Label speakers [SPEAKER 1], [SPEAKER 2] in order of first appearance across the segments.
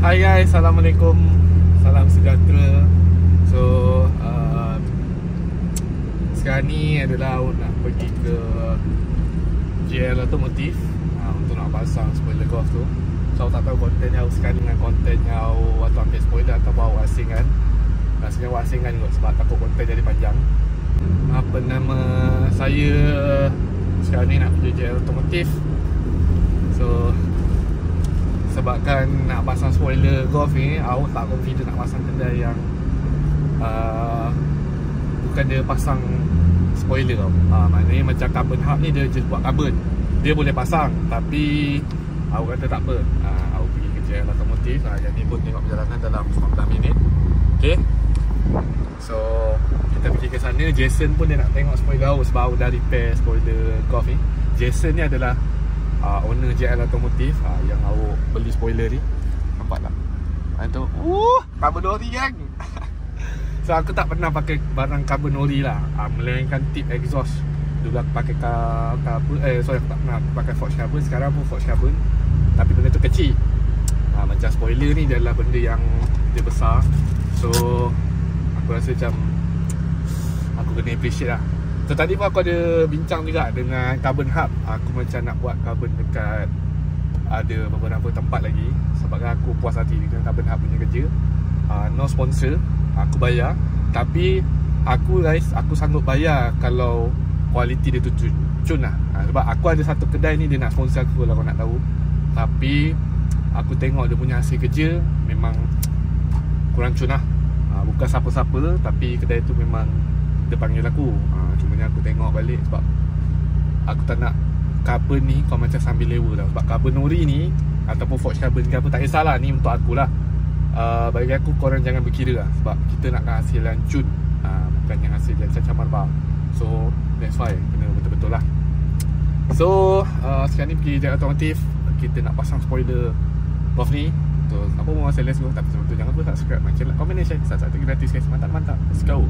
[SPEAKER 1] Hai guys, Assalamualaikum. Salam sejahtera. So uh, Sekarang ni adalah nak pergi ke JL Automotive uh, Untuk nak pasang spoiler golf tu. So awak tak tahu konten yang sekarang dengan konten yang Waktu ambil spoiler atau awak asing kan Rasanya awak asing kan kot sebab takut konten jadi panjang. Apa nama saya Sekarang ni nak pergi JL Automotive. So sebabkan nak pasang spoiler golf ni awak tak confident nak pasang kedai yang uh, bukan dia pasang spoiler tau. Uh, maknanya macam carbon hub ni dia just buat carbon. Dia boleh pasang tapi awak kata tak apa. Uh, awak pergi kerja automotif uh, yang ni pun tengok perjalanan dalam 19 minit. Ok so kita pergi ke sana Jason pun dia nak tengok spoiler awak sebab awak dah repair spoiler golf ni. Jason ni adalah uh, owner JL Automotive uh, yang awak beli spoiler ni nampak tak? Ada tu uh carbon ori kan so aku tak pernah pakai barang carbon ori lah. Uh, melainkan tip exhaust. Dulu aku pakai carbon eh sorry aku tak pernah pakai forged carbon sekarang pun forged carbon tapi benda tu kecil. Uh, macam spoiler ni adalah benda yang dia besar. So aku rasa macam aku kena appreciate lah So tadi pun aku ada bincang juga dengan Carbon Hub. Aku macam nak buat carbon dekat Ada beberapa tempat lagi. Sebab aku puas hati dengan Carbon Hub punya kerja. Uh, No sponsor Aku bayar. Tapi Aku guys Aku sanggup bayar Kalau Kualiti dia tu cun, cun lah. Uh, Sebab aku ada satu kedai ni Dia nak sponsor aku kalau kau nak tahu. Tapi Aku tengok dia punya hasil kerja Memang Kurang cun lah. Uh, Bukan siapa-siapa Tapi kedai tu memang Dia panggil aku. Uh, Cumanya aku tengok balik sebab Aku tak nak carbon ni kau macam sambil lewa tau. Sebab carbon ori ni Ataupun forged carbon ke apa tak kisahlah Ni untuk akulah. Uh, Bagi aku korang jangan berkira lah Sebab kita nakkan hasil yang cun. Uh, Bukan yang hasil yang macam marbar So that's why kena betul-betul lah. So uh, sekarang ni pergi jalan otomotif Kita nak pasang spoiler Golf ni. So apa mau saya let's go. Tapi sebelum tu jangan lupa subscribe my channel. Comment dan share. Satu-satu gratis guys. Mantap-mantap Let's go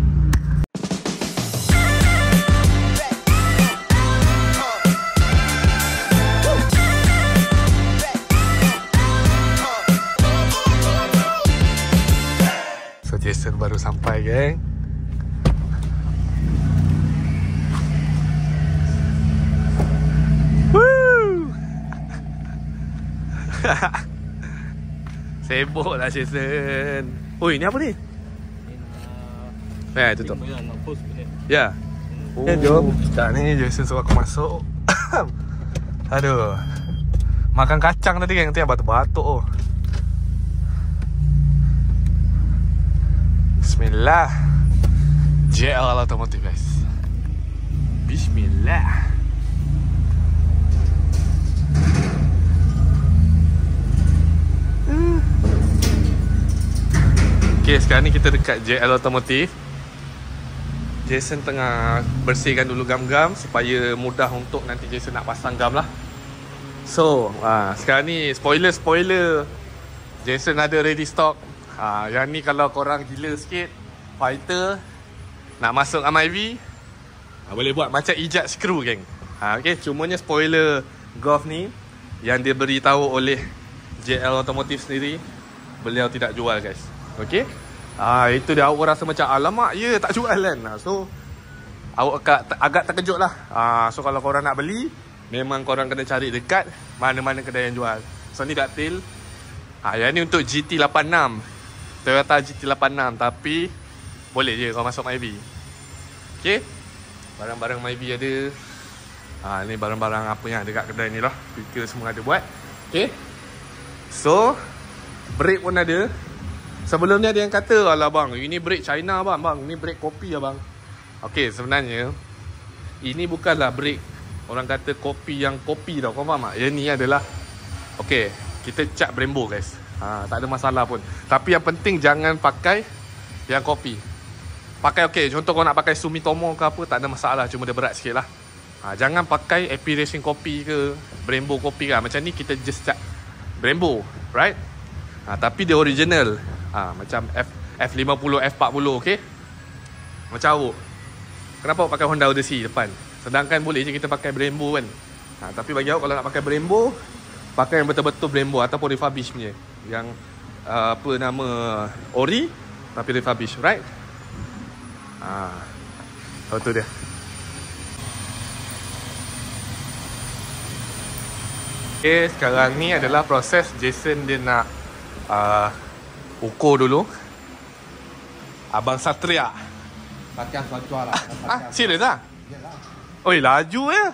[SPEAKER 1] geng. Woo! Sibuk lah Jason. Oi ni apa ni? Eh tutup. Ya. Oh. Ya jom. Sekejap ni Jason suruh aku masuk. Aduh. Makan kacang tadi kan Nanti yang batuk-batuk oh. Bismillah. JL Automotive guys. Bismillah. Okay sekarang ni kita dekat JL Automotive. Jason tengah bersihkan dulu gam-gam Supaya mudah untuk nanti Jason nak pasang gam lah. So uh, sekarang ni spoiler-spoiler. Jason ada ready stock Ha, yang ni kalau korang gila sikit Fighter Nak masuk MIV ha, Boleh buat macam ijat screw geng. Ha, okay, Cumanya spoiler Golf ni Yang dia beritahu oleh JL Automotive sendiri Beliau tidak jual guys. Okay ha, Itu dia awak rasa macam Alamak ya tak jual kan? Ha, So Awak agak, agak terkejut lah. Ha, So kalau korang nak beli Memang korang kena cari dekat Mana-mana kedai yang jual. So ni daktil ha, Yang ni untuk GT86 Toyota GT86 tapi boleh je kau masuk Myvi. Okey. Barang-barang Myvi ada. Ha ni barang-barang apa yang ada kat kedai ni lah. Speaker semua ada buat. Okey. So brake pun ada. Sebelum ni ada yang kata Alah bang Ini brake China bang Bang ini brake kopi lah bang Okay sebenarnya Ini bukanlah brake Orang kata kopi yang kopi tau Kau faham tak Yang ni adalah Okay Kita cat Brembo guys ha, Tak ada masalah pun. Tapi yang penting jangan pakai Yang kopi. Pakai okey Contoh kau nak pakai Sumitomo ke apa Tak ada masalah Cuma dia berat sikit lah. Ha, Jangan pakai AP Racing kopi ke Brembo kopi ke Macam ni kita just cat Brembo Right? Ha, Tapi dia original. Ha, Macam F, F50 F40 okey? Macam awak. Kenapa awak pakai Honda Odyssey depan? Sedangkan boleh je kita pakai Brembo kan? Ha, Tapi bagi awak kalau nak pakai Brembo Pakai yang betul-betul Brembo Ataupun refurbish punya Yang uh, apa nama ori tapi refurbish, right? Ah. Oh tu dia. Okay, sekarang ni adalah proses Jason dia nak uh, ukur dulu. Abang Satria.
[SPEAKER 2] Latihan cuaca lah.
[SPEAKER 1] Ah, serius tak?
[SPEAKER 2] Yalah.
[SPEAKER 1] Oi, laju ya.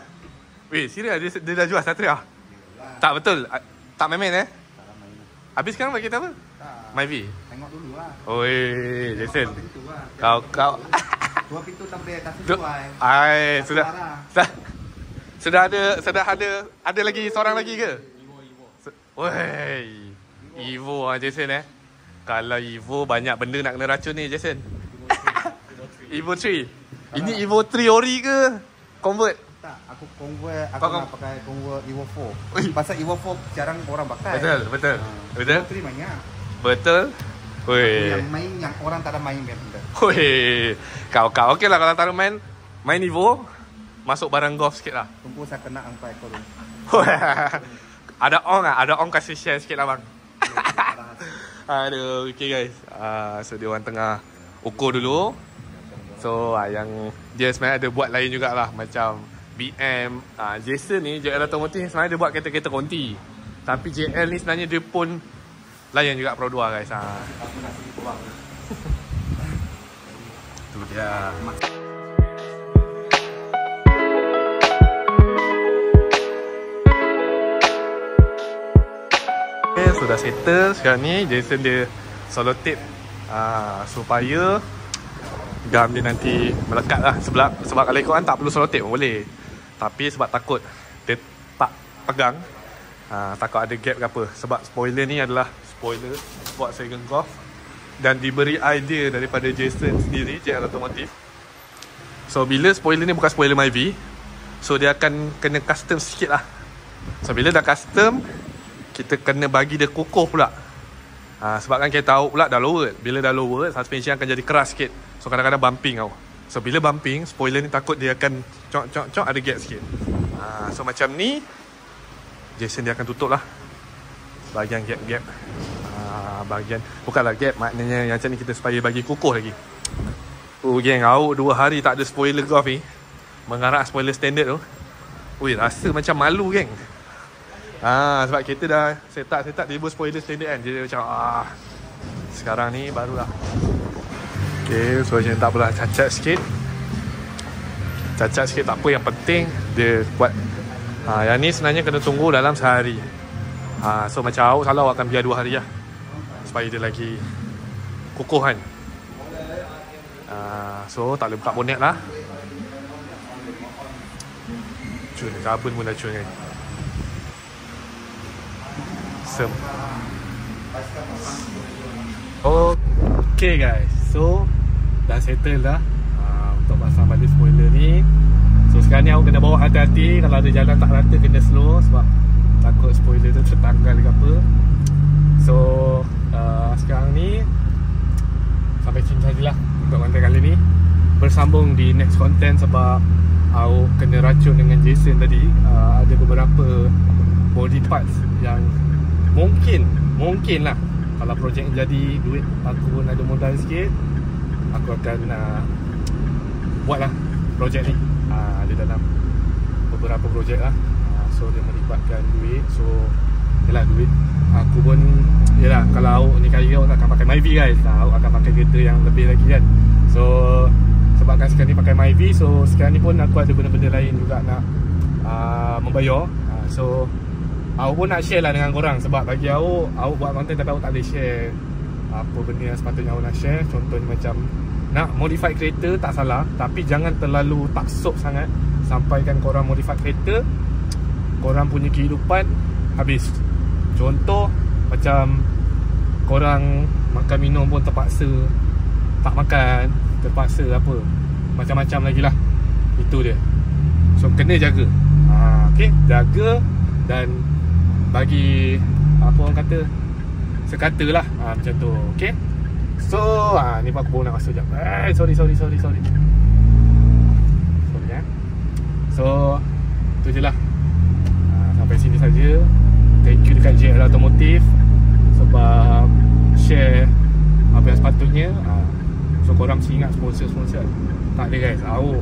[SPEAKER 1] Weh, serius dia, dia laju lah Satria. Tak betul. Ah, Tak main-main eh?
[SPEAKER 2] Tak.
[SPEAKER 1] Habis sekarang bagi kita apa?
[SPEAKER 2] Tak.
[SPEAKER 1] Myvi.
[SPEAKER 2] Tengok dulu lah.
[SPEAKER 1] Oi, Jason.
[SPEAKER 2] Pintu lah.
[SPEAKER 1] Kau kau
[SPEAKER 2] Dua pintu tampil tak
[SPEAKER 1] Duk.
[SPEAKER 2] sesuai.
[SPEAKER 1] Ai,
[SPEAKER 2] Tak
[SPEAKER 1] sudah. Sudah. Sudah ada sudah ada ada lagi seorang lagi ke? Evo Evo. Woi. Evo ah Jason eh. Kalau Evo banyak benda nak kena racun ni Jason. Evo 3. Ini Evo 3 ori ke? Convert.
[SPEAKER 2] Tak, aku convert, aku
[SPEAKER 1] Kau
[SPEAKER 2] nak pakai convert Evo 4.
[SPEAKER 1] Ui.
[SPEAKER 2] Pasal Evo 4 jarang orang pakai.
[SPEAKER 1] Betul, betul.
[SPEAKER 2] Ha.
[SPEAKER 1] Betul.
[SPEAKER 2] 3 banyak.
[SPEAKER 1] Betul. Woi.
[SPEAKER 2] Yang main yang orang tak ada main benda.
[SPEAKER 1] Woi. Kau kau okey lah kalau taruh main main Evo masuk barang golf sikit lah.
[SPEAKER 2] Tunggu saya kena angkai dulu.
[SPEAKER 1] ada ong ah, ada ong kasih share sikit lah bang. Aduh, okay guys. Uh, so dia orang tengah ukur dulu. So uh, yang dia sebenarnya ada buat lain jugalah macam BM. Uh, Jason ni JL Automotive sebenarnya dia buat kereta-kereta konti. Tapi JL ni sebenarnya dia pun layan juga Pro 2 guys. Uh.
[SPEAKER 2] Aku nak pergi keluar.
[SPEAKER 1] Tu dia. Okay, sudah settle sekarang ni Jason dia solo tape uh, supaya gam dia nanti melekat lah sebab, sebab kalau ikut kan tak perlu solo pun boleh tapi sebab takut dia tak pegang uh, takut ada gap ke apa. Sebab spoiler ni adalah spoiler Volkswagen Golf dan diberi idea daripada Jason sendiri JL Automotive. So bila spoiler ni bukan spoiler Myvi so dia akan kena custom sikit lah. So bila dah custom kita kena bagi dia kukuh pula. Ha, sebab kan kita tahu pula dah lower. Bila dah lower suspension akan jadi keras sikit. So kadang-kadang bumping tau so bila bumping spoiler ni takut dia akan cok cok cok ada gap sikit. Ha, so macam ni Jason dia akan tutup lah. Bahagian gap-gap ha, bahagian. Bukanlah gap maknanya yang macam ni kita supaya bagi kukuh lagi. Oh geng, awak dua hari tak ada spoiler golf ni Mengarah spoiler standard tu. Ui, rasa macam malu geng. Ah, sebab kita dah set up set up tiba spoiler standard kan. Jadi macam ah sekarang ni barulah. Okay, so macam tak apalah cacat sikit. Cacat sikit tak apa yang penting dia buat. Ha, yang ni sebenarnya kena tunggu dalam sehari. Ha, so macam awak salah awak akan biar dua hari lah. Supaya dia lagi kukuh kan. Ha, so tak boleh buka bonet lah. Cun, carbon pun dah cun kan. Sem. Okay guys, so dah settle dah uh, untuk pasang balik spoiler ni. So sekarang ni awak kena bawa hati-hati kalau ada jalan tak rata kena slow sebab takut spoiler tu tertanggal ke apa. So uh, sekarang ni sampai sini sajalah untuk konten kali ni. Bersambung di next content sebab awak kena racun dengan Jason tadi. Uh, ada beberapa body parts yang mungkin mungkin lah kalau projek jadi duit aku pun ada modal sikit aku akan uh, buat lah projek ni. Uh, ada dalam beberapa projek lah. Uh, so dia melibatkan duit. So yelah duit aku pun yelah kalau awak ni kaya awak akan pakai Myvi guys. Awak akan pakai kereta yang lebih lagi kan. So sebabkan sekarang ni pakai Myvi so sekarang ni pun aku ada benda-benda lain juga nak uh, membayar. Uh, so Aku pun nak share lah dengan korang. Sebab bagi aku Aku buat konten tapi aku tak boleh share Apa benda yang sepatutnya aku nak share. Contohnya macam Nak modify kereta tak salah. Tapi jangan terlalu taksub sangat. Sampaikan korang modify kereta Korang punya kehidupan Habis. Contoh Macam Korang Makan minum pun terpaksa. Tak makan Terpaksa apa. Macam-macam lagi lah. Itu dia. So kena jaga. Ha, Okay Jaga Dan bagi apa orang kata sekata lah ha, macam tu. Okay so ha, ni pun aku baru nak masuk sekejap. Eh, sorry sorry sorry sorry. Sorry eh. So tu je lah. Ha, sampai sini saja. Thank you dekat JL Automotive sebab sepatutnya. Uh, So korang mesti ingat sponsor-sponsor. Tak ada guys. Awuk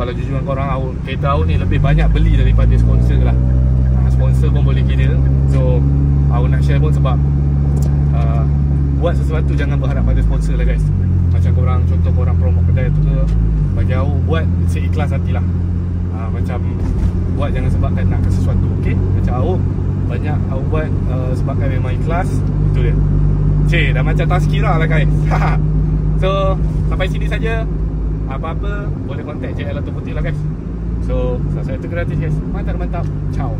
[SPEAKER 1] Kalau jujur dengan korang Awuk Kereta Awuk ni lebih banyak beli daripada sponsor lah uh, Sponsor pun boleh kira So Awuk nak share pun sebab uh, Buat sesuatu jangan berharap pada sponsor lah guys. Macam korang Contoh korang promote kedai tu ke Bagi Awuk buat Seikhlas hati lah. Uh, Macam Buat jangan sebabkan nak sesuatu Okay Macam Awuk Banyak Awuk buat uh, Sebabkan memang ikhlas Itu dia. Cik dah macam tazkirah lah guys. So Sampai sini saja. Apa-apa Boleh contact JL atau Putih lah guys. So Saya tu gratis guys. Mantap mantap. Ciao